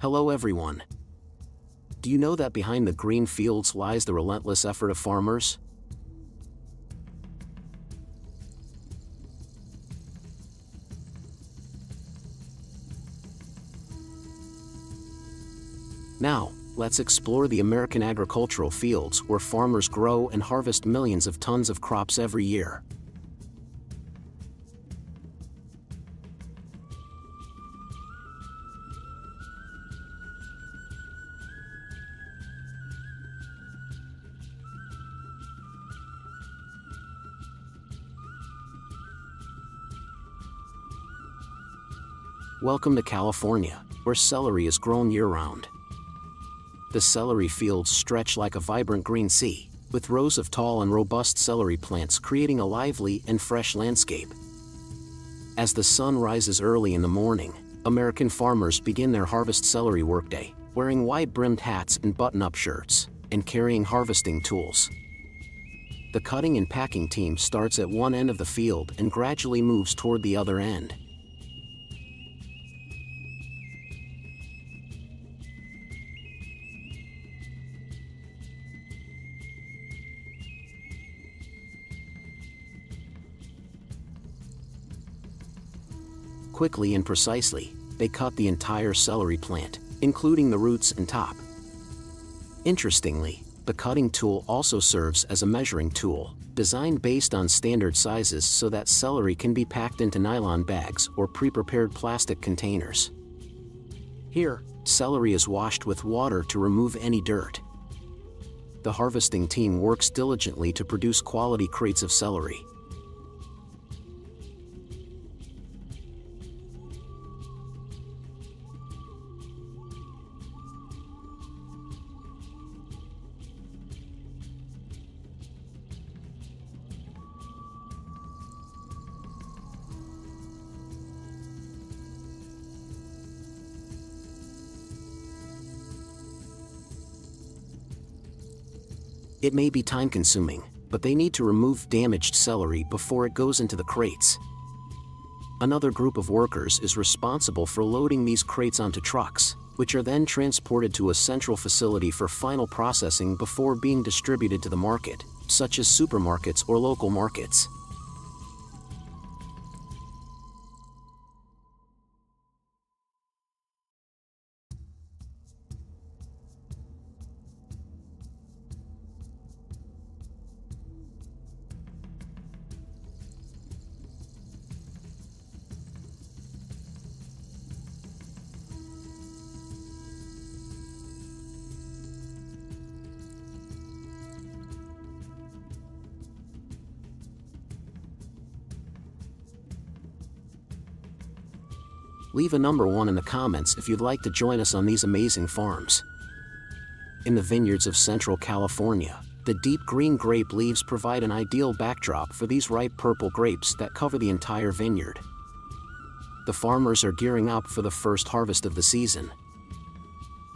Hello everyone. Do you know that behind the green fields lies the relentless effort of farmers? Now, let's explore the American agricultural fields where farmers grow and harvest millions of tons of crops every year. Welcome to California, where celery is grown year-round. The celery fields stretch like a vibrant green sea, with rows of tall and robust celery plants creating a lively and fresh landscape. As the sun rises early in the morning, American farmers begin their harvest celery workday, wearing wide-brimmed hats and button-up shirts, and carrying harvesting tools. The cutting and packing team starts at one end of the field and gradually moves toward the other end. Quickly and precisely, they cut the entire celery plant, including the roots and top. Interestingly, the cutting tool also serves as a measuring tool, designed based on standard sizes so that celery can be packed into nylon bags or pre-prepared plastic containers. Here, celery is washed with water to remove any dirt. The harvesting team works diligently to produce quality crates of celery, It may be time consuming, but they need to remove damaged celery before it goes into the crates. Another group of workers is responsible for loading these crates onto trucks, which are then transported to a central facility for final processing before being distributed to the market, such as supermarkets or local markets. Leave a number one in the comments if you'd like to join us on these amazing farms. In the vineyards of central California, the deep green grape leaves provide an ideal backdrop for these ripe purple grapes that cover the entire vineyard. The farmers are gearing up for the first harvest of the season.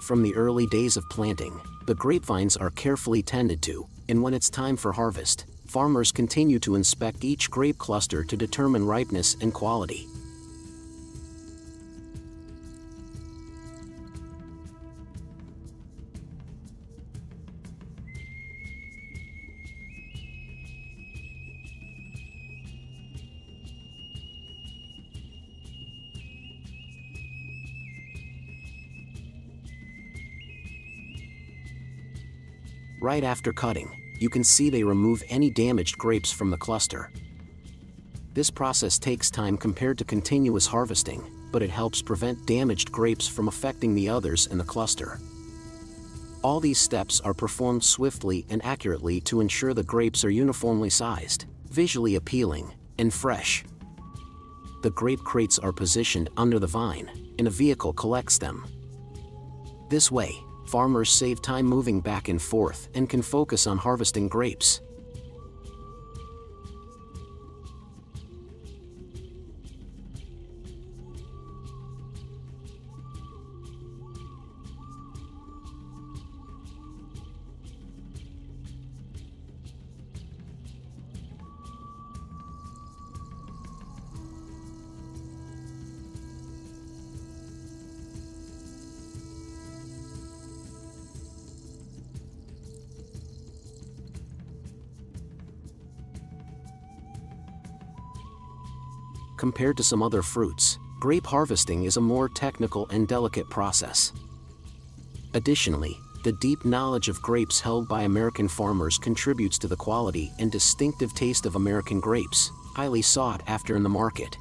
From the early days of planting, the grapevines are carefully tended to, and when it's time for harvest, farmers continue to inspect each grape cluster to determine ripeness and quality. Right after cutting, you can see they remove any damaged grapes from the cluster. This process takes time compared to continuous harvesting, but it helps prevent damaged grapes from affecting the others in the cluster. All these steps are performed swiftly and accurately to ensure the grapes are uniformly sized, visually appealing, and fresh. The grape crates are positioned under the vine, and a vehicle collects them. This way, farmers save time moving back and forth and can focus on harvesting grapes. Compared to some other fruits, grape harvesting is a more technical and delicate process. Additionally, the deep knowledge of grapes held by American farmers contributes to the quality and distinctive taste of American grapes, highly sought after in the market.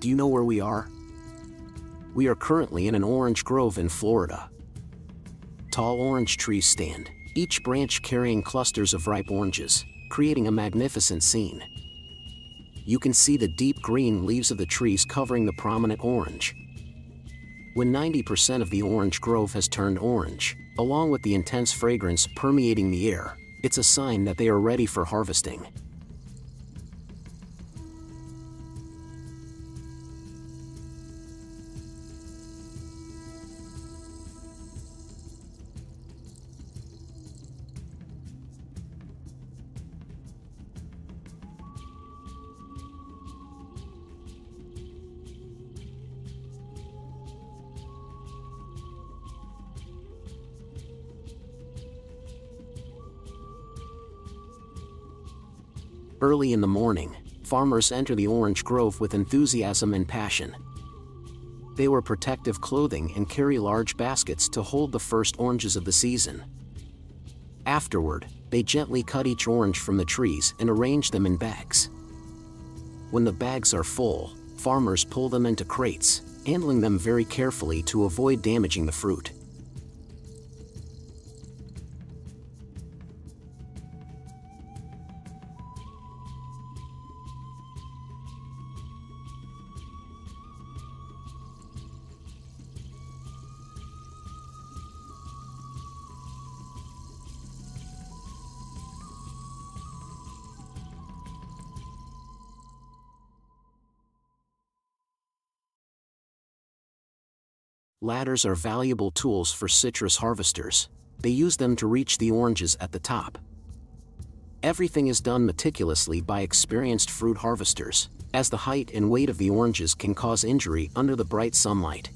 Do you know where we are? We are currently in an orange grove in Florida. Tall orange trees stand, each branch carrying clusters of ripe oranges, creating a magnificent scene. You can see the deep green leaves of the trees covering the prominent orange. When 90% of the orange grove has turned orange, along with the intense fragrance permeating the air, it's a sign that they are ready for harvesting. Early in the morning, farmers enter the orange grove with enthusiasm and passion. They wear protective clothing and carry large baskets to hold the first oranges of the season. Afterward, they gently cut each orange from the trees and arrange them in bags. When the bags are full, farmers pull them into crates, handling them very carefully to avoid damaging the fruit. Ladders are valuable tools for citrus harvesters. They use them to reach the oranges at the top. Everything is done meticulously by experienced fruit harvesters, as the height and weight of the oranges can cause injury under the bright sunlight.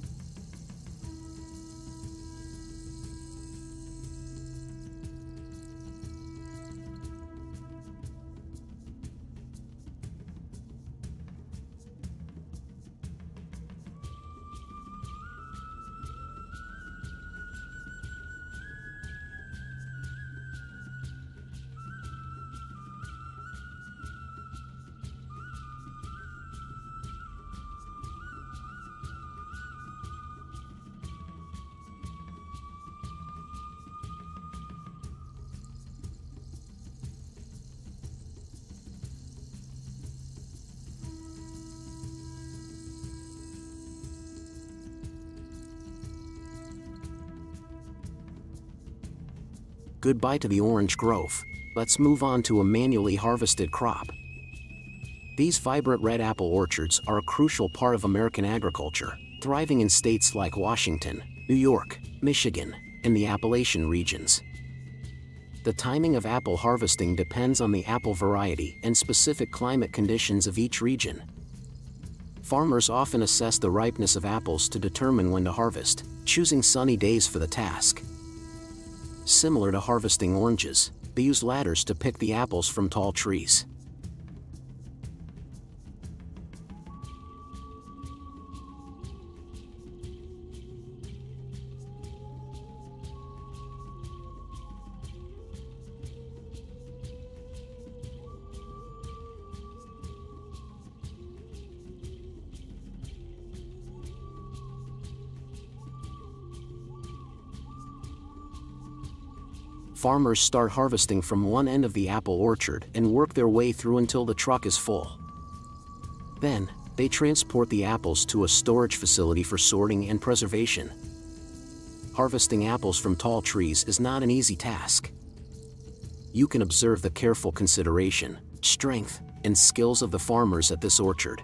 Goodbye to the orange grove. Let's move on to a manually harvested crop. These vibrant red apple orchards are a crucial part of American agriculture, thriving in states like Washington, New York, Michigan, and the Appalachian regions. The timing of apple harvesting depends on the apple variety and specific climate conditions of each region. Farmers often assess the ripeness of apples to determine when to harvest, choosing sunny days for the task. Similar to harvesting oranges, they use ladders to pick the apples from tall trees. Farmers start harvesting from one end of the apple orchard and work their way through until the truck is full. Then, they transport the apples to a storage facility for sorting and preservation. Harvesting apples from tall trees is not an easy task. You can observe the careful consideration, strength, and skills of the farmers at this orchard.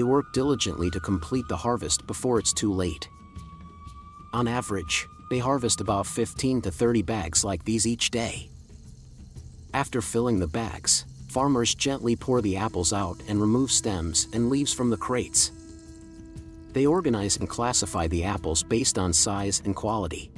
They work diligently to complete the harvest before it's too late. On average, they harvest about 15 to 30 bags like these each day. After filling the bags, farmers gently pour the apples out and remove stems and leaves from the crates. They organize and classify the apples based on size and quality.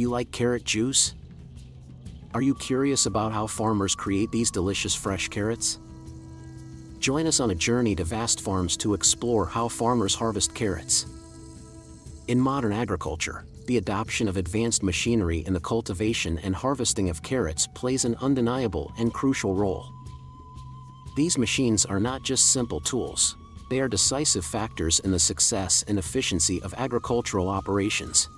Do you like carrot juice? Are you curious about how farmers create these delicious fresh carrots? Join us on a journey to vast farms to explore how farmers harvest carrots. In modern agriculture, the adoption of advanced machinery in the cultivation and harvesting of carrots plays an undeniable and crucial role. These machines are not just simple tools, they are decisive factors in the success and efficiency of agricultural operations.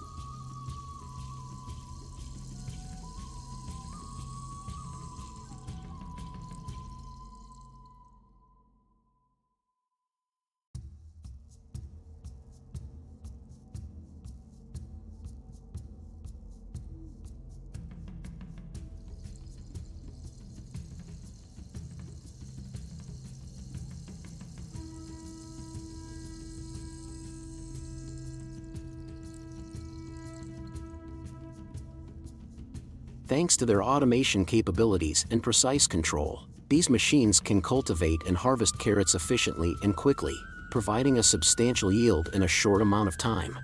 Thanks to their automation capabilities and precise control, these machines can cultivate and harvest carrots efficiently and quickly, providing a substantial yield in a short amount of time.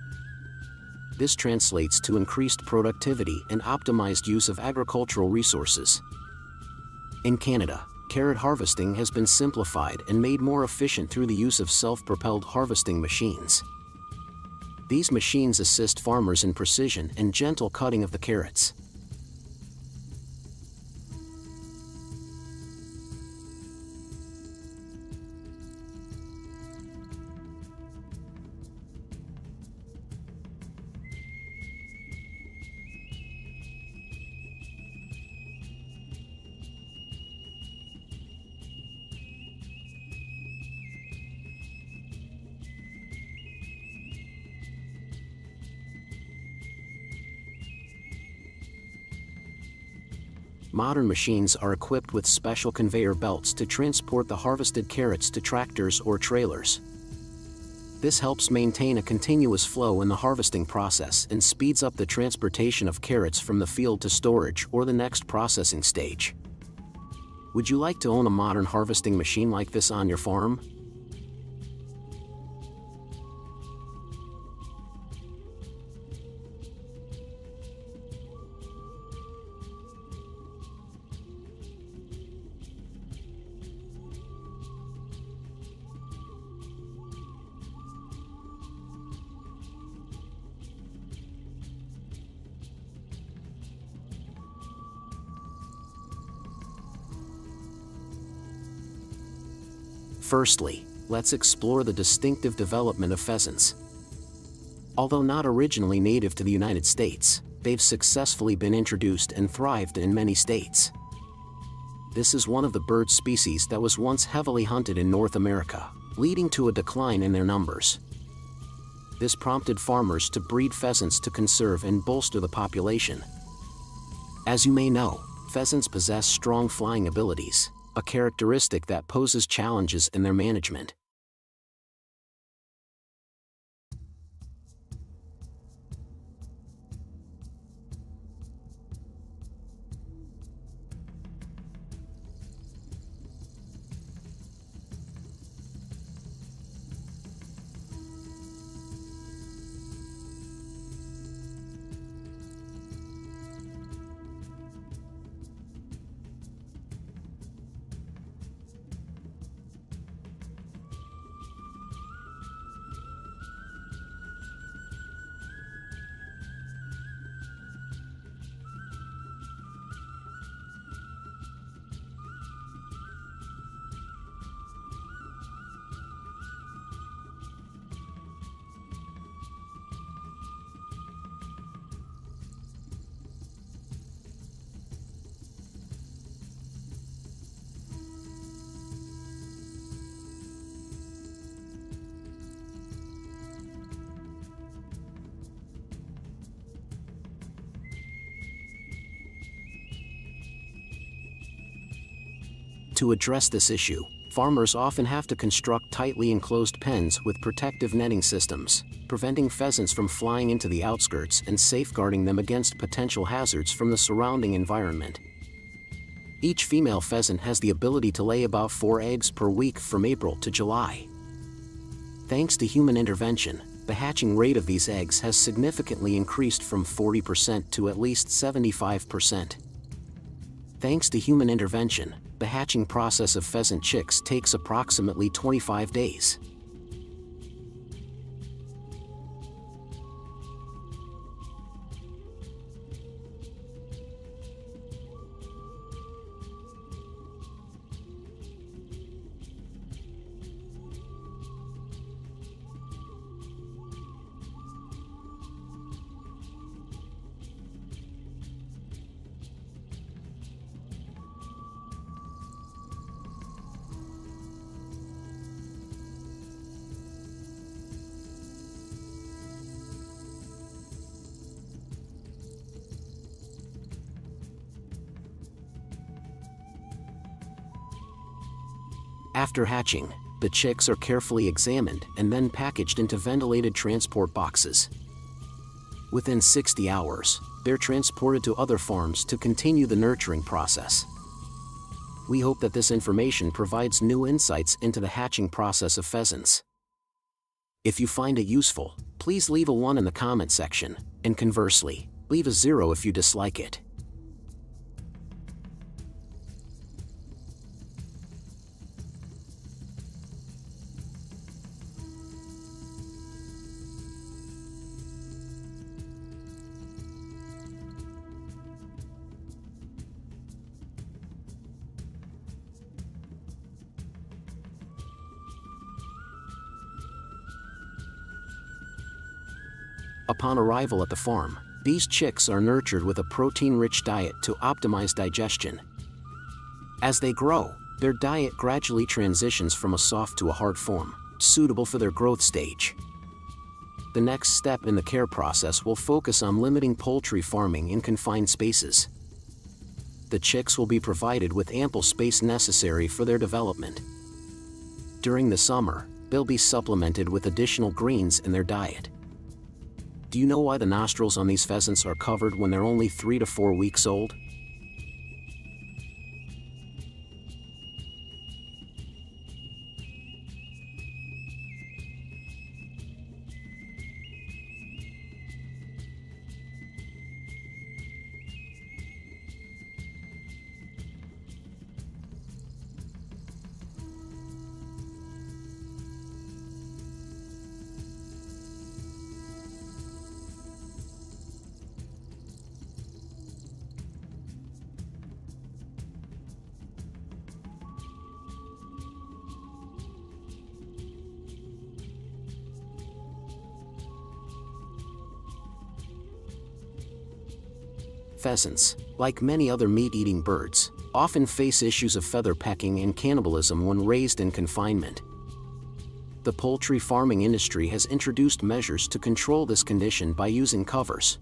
This translates to increased productivity and optimized use of agricultural resources. In Canada, carrot harvesting has been simplified and made more efficient through the use of self-propelled harvesting machines. These machines assist farmers in precision and gentle cutting of the carrots. Modern machines are equipped with special conveyor belts to transport the harvested carrots to tractors or trailers. This helps maintain a continuous flow in the harvesting process and speeds up the transportation of carrots from the field to storage or the next processing stage. Would you like to own a modern harvesting machine like this on your farm? Firstly, let's explore the distinctive development of pheasants. Although not originally native to the United States, they've successfully been introduced and thrived in many states. This is one of the bird species that was once heavily hunted in North America, leading to a decline in their numbers. This prompted farmers to breed pheasants to conserve and bolster the population. As you may know, pheasants possess strong flying abilities, a characteristic that poses challenges in their management. To address this issue, farmers often have to construct tightly enclosed pens with protective netting systems, preventing pheasants from flying into the outskirts and safeguarding them against potential hazards from the surrounding environment. Each female pheasant has the ability to lay about four eggs per week from April to July. Thanks to human intervention, the hatching rate of these eggs has significantly increased from 40% to at least 75%. Thanks to human intervention, the hatching process of pheasant chicks takes approximately 25 days. After hatching, the chicks are carefully examined and then packaged into ventilated transport boxes. Within 60 hours, they're transported to other farms to continue the nurturing process. We hope that this information provides new insights into the hatching process of pheasants. If you find it useful, please leave a 1 in the comment section, and conversely, leave a 0 if you dislike it. Upon arrival at the farm, these chicks are nurtured with a protein-rich diet to optimize digestion. As they grow, their diet gradually transitions from a soft to a hard form, suitable for their growth stage. The next step in the care process will focus on limiting poultry farming in confined spaces. The chicks will be provided with ample space necessary for their development. During the summer, they'll be supplemented with additional greens in their diet. Do you know why the nostrils on these pheasants are covered when they're only 3 to 4 weeks old? Pheasants, like many other meat-eating birds, often face issues of feather pecking and cannibalism when raised in confinement. The poultry farming industry has introduced measures to control this condition by using covers.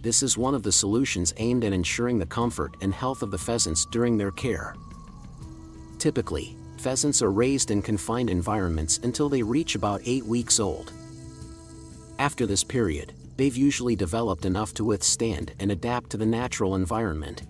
This is one of the solutions aimed at ensuring the comfort and health of the pheasants during their care. Typically, pheasants are raised in confined environments until they reach about 8 weeks old. After this period, they've usually developed enough to withstand and adapt to the natural environment.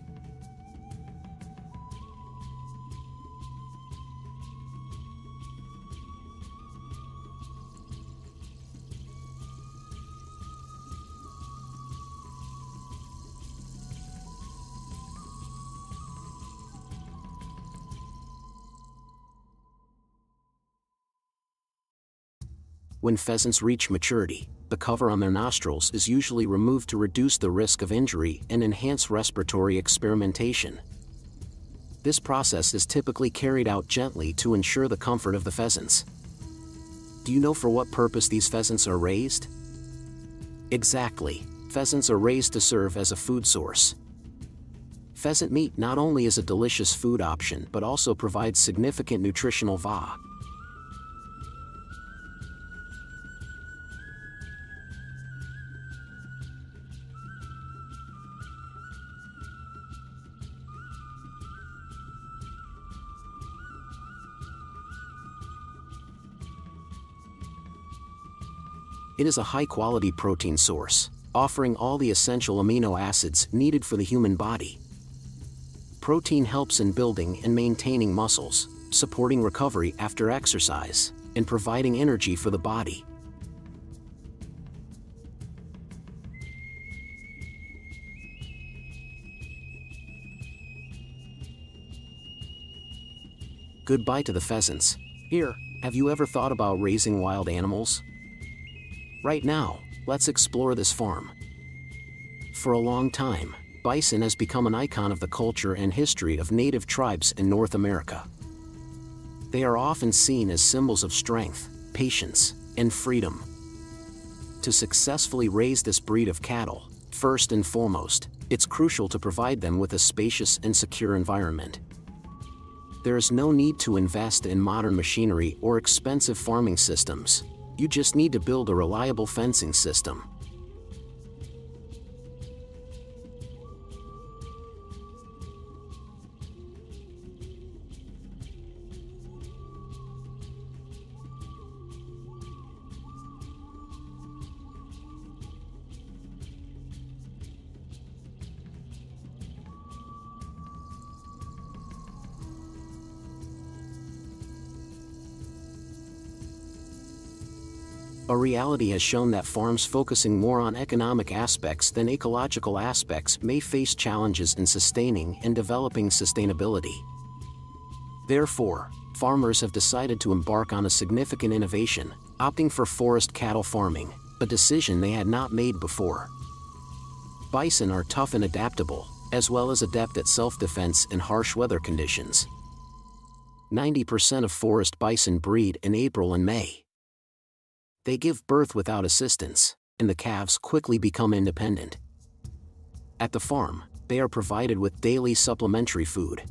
When pheasants reach maturity, the cover on their nostrils is usually removed to reduce the risk of injury and enhance respiratory experimentation. This process is typically carried out gently to ensure the comfort of the pheasants. Do you know for what purpose these pheasants are raised? Exactly, pheasants are raised to serve as a food source. Pheasant meat not only is a delicious food option but also provides significant nutritional value. It is a high-quality protein source, offering all the essential amino acids needed for the human body. Protein helps in building and maintaining muscles, supporting recovery after exercise, and providing energy for the body. Goodbye to the pheasants. Here, have you ever thought about raising wild animals? Right now, let's explore this farm. For a long time, bison has become an icon of the culture and history of native tribes in North America. They are often seen as symbols of strength, patience, and freedom. To successfully raise this breed of cattle, first and foremost, it's crucial to provide them with a spacious and secure environment. There is no need to invest in modern machinery or expensive farming systems, you just need to build a reliable fencing system. Reality has shown that farms focusing more on economic aspects than ecological aspects may face challenges in sustaining and developing sustainability. Therefore, farmers have decided to embark on a significant innovation, opting for forest cattle farming, a decision they had not made before. Bison are tough and adaptable, as well as adept at self-defense in harsh weather conditions. 90% of forest bison breed in April and May. They give birth without assistance, and the calves quickly become independent. At the farm, they are provided with daily supplementary food,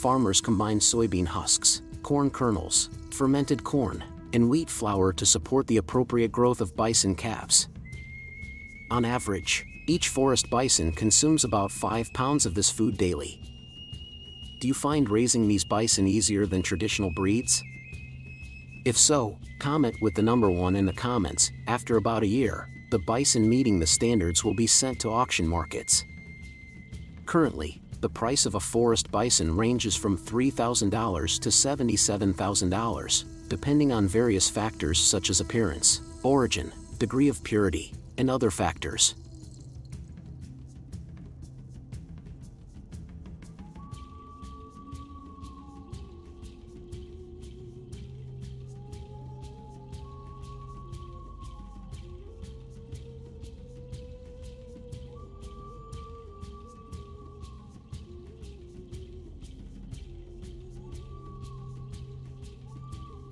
farmers combine soybean husks, corn kernels, fermented corn, and wheat flour to support the appropriate growth of bison calves. On average, each forest bison consumes about 5 pounds of this food daily. Do you find raising these bison easier than traditional breeds? If so, comment with the number one in the comments. After about a year, the bison meeting the standards will be sent to auction markets. Currently, the price of a forest bison ranges from $3,000 to $77,000, depending on various factors such as appearance, origin, degree of purity, and other factors.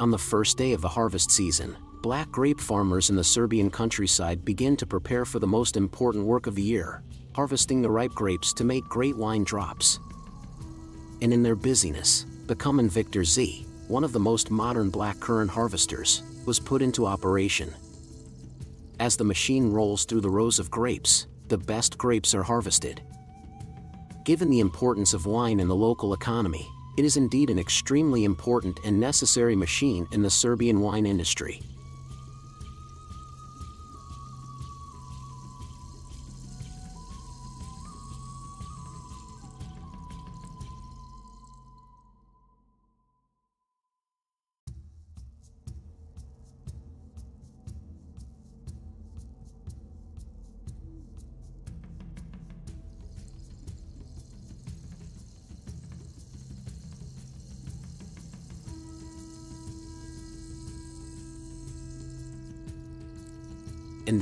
On the first day of the harvest season, black grape farmers in the Serbian countryside begin to prepare for the most important work of the year, harvesting the ripe grapes to make great wine drops. And in their busyness, the Cumin Victor Z, one of the most modern black currant harvesters, was put into operation. As the machine rolls through the rows of grapes, the best grapes are harvested. Given the importance of wine in the local economy, it is indeed an extremely important and necessary machine in the Serbian wine industry.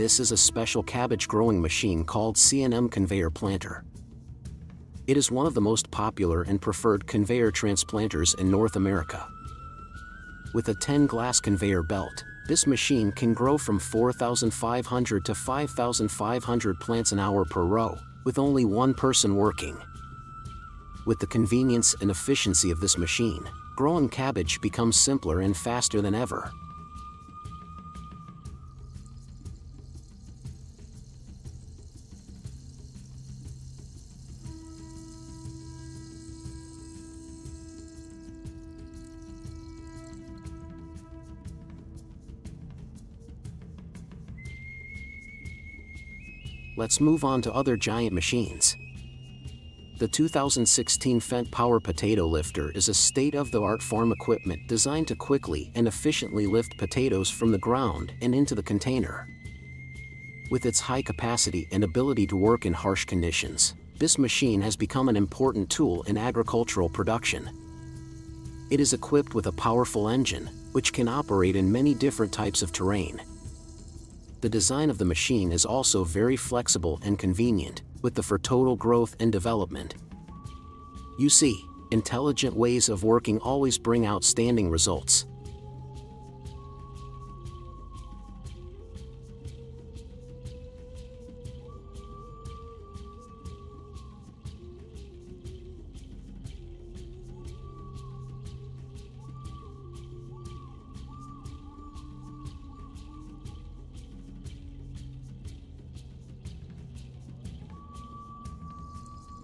This is a special cabbage growing machine called CNM Conveyor Planter. It is one of the most popular and preferred conveyor transplanters in North America. With a 10-glass conveyor belt, this machine can grow from 4,500 to 5,500 plants an hour per row, with only one person working. With the convenience and efficiency of this machine, growing cabbage becomes simpler and faster than ever. Let's move on to other giant machines. The 2016 Fendt Power Potato Lifter is a state-of-the-art farm equipment designed to quickly and efficiently lift potatoes from the ground and into the container. With its high capacity and ability to work in harsh conditions, this machine has become an important tool in agricultural production. It is equipped with a powerful engine, which can operate in many different types of terrain, the design of the machine is also very flexible and convenient, with the for total growth and development. You see, intelligent ways of working always bring outstanding results.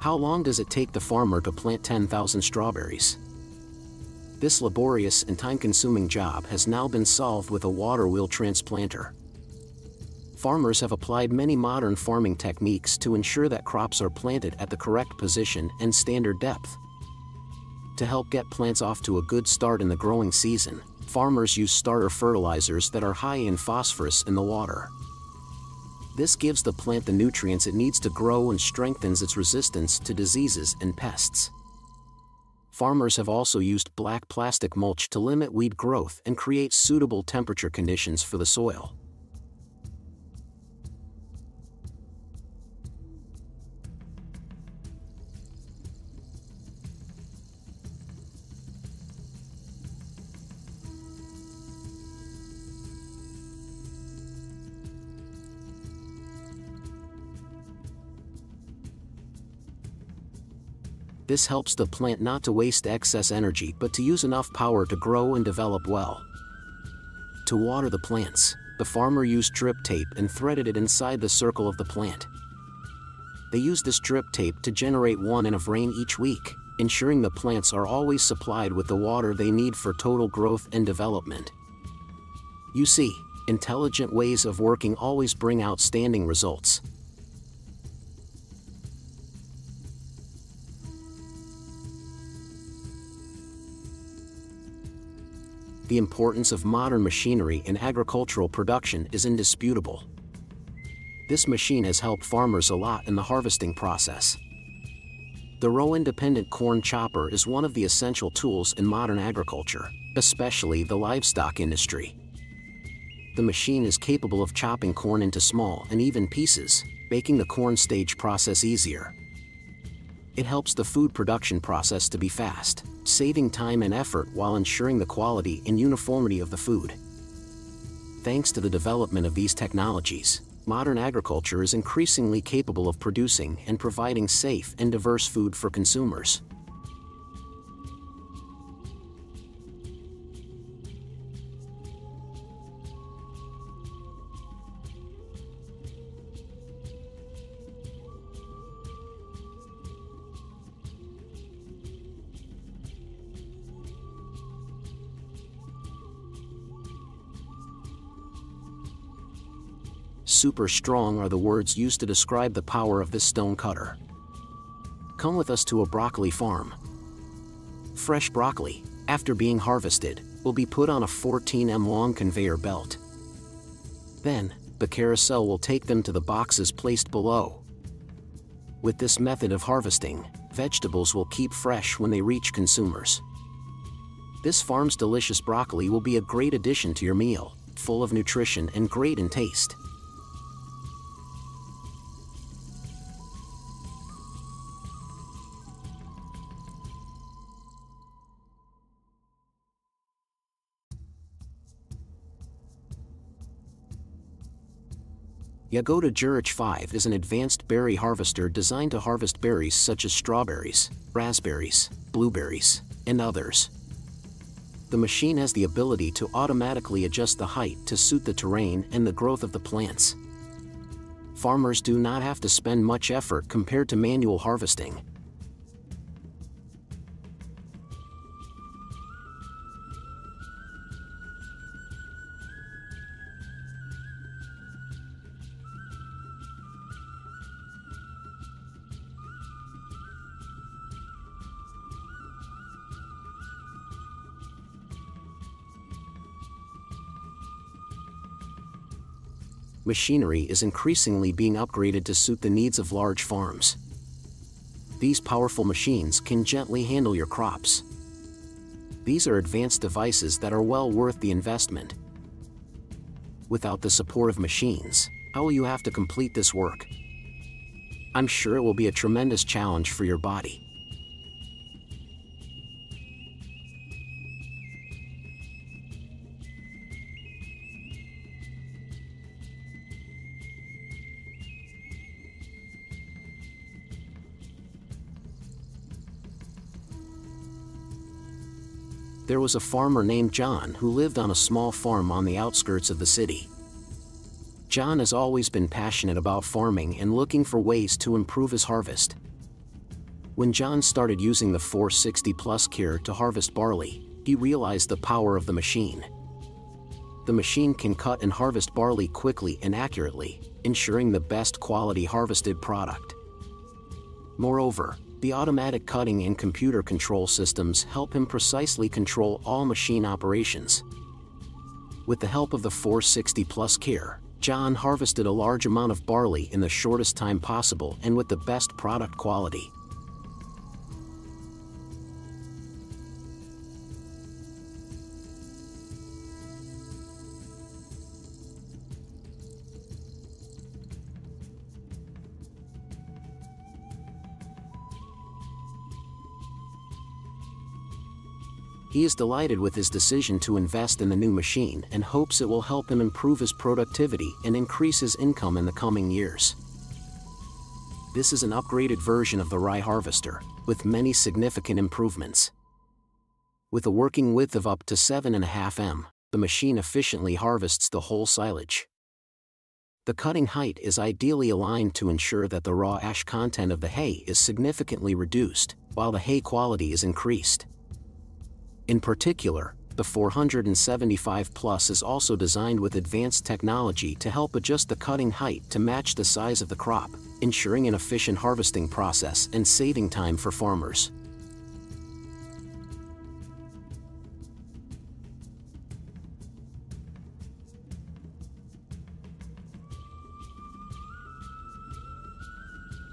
How long does it take the farmer to plant 10,000 strawberries? This laborious and time-consuming job has now been solved with a water wheel transplanter. Farmers have applied many modern farming techniques to ensure that crops are planted at the correct position and standard depth. To help get plants off to a good start in the growing season, farmers use starter fertilizers that are high in phosphorus in the water. This gives the plant the nutrients it needs to grow and strengthens its resistance to diseases and pests. Farmers have also used black plastic mulch to limit weed growth and create suitable temperature conditions for the soil. This helps the plant not to waste excess energy but to use enough power to grow and develop well. To water the plants, the farmer used drip tape and threaded it inside the circle of the plant. They use this drip tape to generate one in of rain each week, ensuring the plants are always supplied with the water they need for total growth and development. You see, intelligent ways of working always bring outstanding results. The importance of modern machinery in agricultural production is indisputable. This machine has helped farmers a lot in the harvesting process. The row independent corn chopper is one of the essential tools in modern agriculture, especially the livestock industry. The machine is capable of chopping corn into small and even pieces, making the corn stage process easier. It helps the food production process to be fast, saving time and effort while ensuring the quality and uniformity of the food. Thanks to the development of these technologies, modern agriculture is increasingly capable of producing and providing safe and diverse food for consumers. Super strong are the words used to describe the power of this stone cutter. Come with us to a broccoli farm. Fresh broccoli, after being harvested, will be put on a 14M long conveyor belt. Then, the carousel will take them to the boxes placed below. With this method of harvesting, vegetables will keep fresh when they reach consumers. This farm's delicious broccoli will be a great addition to your meal, full of nutrition and great in taste. Yagoda Jurich 5 is an advanced berry harvester designed to harvest berries such as strawberries, raspberries, blueberries, and others. The machine has the ability to automatically adjust the height to suit the terrain and the growth of the plants. Farmers do not have to spend much effort compared to manual harvesting, machinery is increasingly being upgraded to suit the needs of large farms. These powerful machines can gently handle your crops. These are advanced devices that are well worth the investment. Without the support of machines, how will you have to complete this work? I'm sure it will be a tremendous challenge for your body. There was a farmer named John who lived on a small farm on the outskirts of the city. John has always been passionate about farming and looking for ways to improve his harvest. When John started using the 460 Plus Care to harvest barley, he realized the power of the machine. The machine can cut and harvest barley quickly and accurately, ensuring the best quality harvested product. Moreover, the automatic cutting and computer control systems help him precisely control all machine operations. With the help of the 460 Plus Care, John harvested a large amount of barley in the shortest time possible and with the best product quality. He is delighted with his decision to invest in the new machine and hopes it will help him improve his productivity and increase his income in the coming years. This is an upgraded version of the rye harvester, with many significant improvements. With a working width of up to 7.5 m, the machine efficiently harvests the whole silage. The cutting height is ideally aligned to ensure that the raw ash content of the hay is significantly reduced, while the hay quality is increased. In particular, the 475 Plus is also designed with advanced technology to help adjust the cutting height to match the size of the crop, ensuring an efficient harvesting process and saving time for farmers.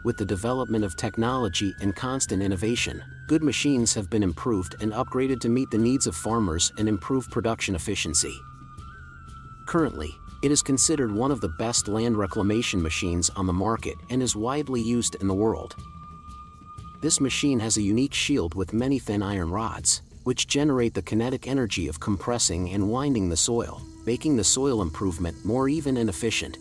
With the development of technology and constant innovation, good machines have been improved and upgraded to meet the needs of farmers and improve production efficiency. Currently, it is considered one of the best land reclamation machines on the market and is widely used in the world. This machine has a unique shield with many thin iron rods, which generate the kinetic energy of compressing and winding the soil, making the soil improvement more even and efficient.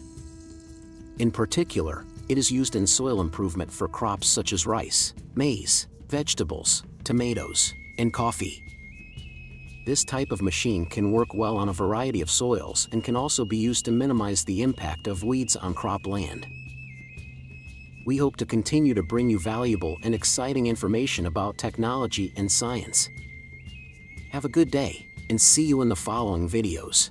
In particular, it is used in soil improvement for crops such as rice, maize, vegetables, tomatoes, and coffee. This type of machine can work well on a variety of soils and can also be used to minimize the impact of weeds on crop land. We hope to continue to bring you valuable and exciting information about technology and science. Have a good day, and see you in the following videos.